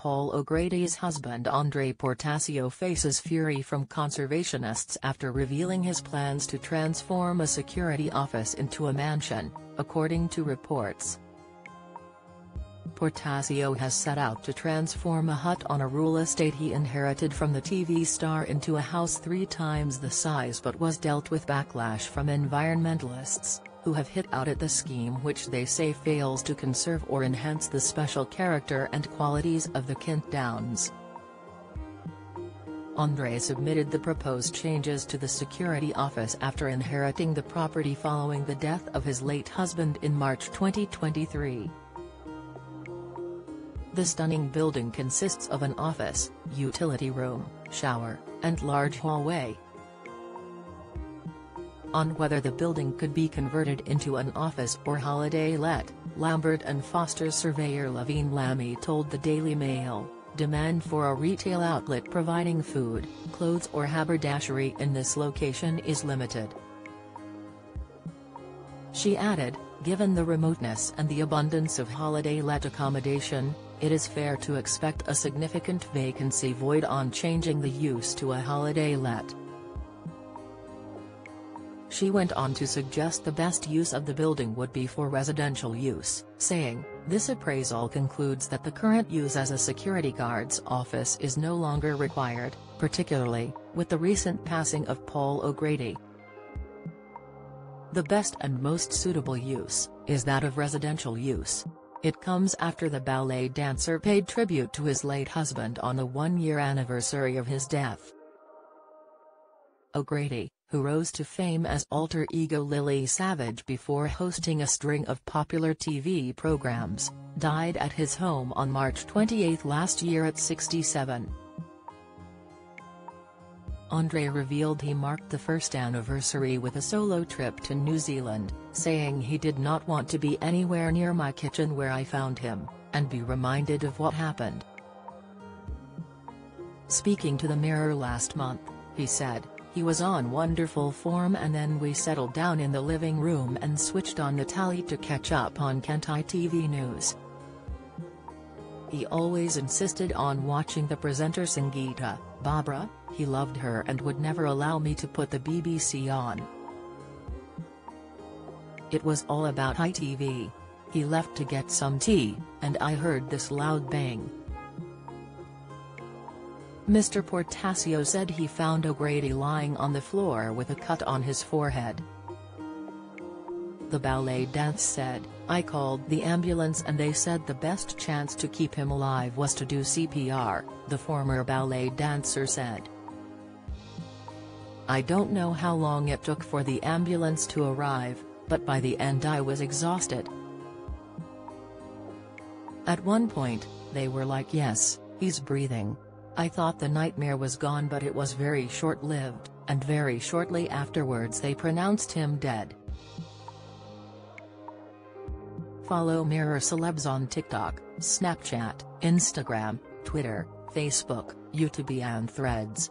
Paul O'Grady's husband Andre Portasio faces fury from conservationists after revealing his plans to transform a security office into a mansion, according to reports. Portasio has set out to transform a hut on a rural estate he inherited from the TV star into a house three times the size but was dealt with backlash from environmentalists, who have hit out at the scheme which they say fails to conserve or enhance the special character and qualities of the Kent Downs. Andre submitted the proposed changes to the security office after inheriting the property following the death of his late husband in March 2023. The stunning building consists of an office, utility room, shower, and large hallway. On whether the building could be converted into an office or holiday let, Lambert and Foster's surveyor Levine Lamy told the Daily Mail, demand for a retail outlet providing food, clothes or haberdashery in this location is limited. She added, given the remoteness and the abundance of holiday let accommodation, it is fair to expect a significant vacancy void on changing the use to a holiday let. She went on to suggest the best use of the building would be for residential use, saying, this appraisal concludes that the current use as a security guard's office is no longer required, particularly, with the recent passing of Paul O'Grady. The best and most suitable use, is that of residential use. It comes after the ballet dancer paid tribute to his late husband on the one-year anniversary of his death. O'Grady, who rose to fame as alter ego Lily Savage before hosting a string of popular TV programs, died at his home on March 28 last year at 67. Andre revealed he marked the first anniversary with a solo trip to New Zealand, saying he did not want to be anywhere near my kitchen where I found him, and be reminded of what happened. Speaking to the Mirror last month, he said, he was on wonderful form and then we settled down in the living room and switched on the Natalie to catch up on Kent ITV News. He always insisted on watching the presenter Sangeeta, Bhabra, he loved her and would never allow me to put the BBC on. It was all about ITV. He left to get some tea, and I heard this loud bang. Mr. Portasio said he found O'Grady lying on the floor with a cut on his forehead. The ballet dance said, I called the ambulance and they said the best chance to keep him alive was to do CPR, the former ballet dancer said. I don't know how long it took for the ambulance to arrive, but by the end I was exhausted. At one point, they were like yes, he's breathing. I thought the nightmare was gone but it was very short-lived, and very shortly afterwards they pronounced him dead. Follow Mirror Celebs on TikTok, Snapchat, Instagram, Twitter, Facebook, YouTube and Threads.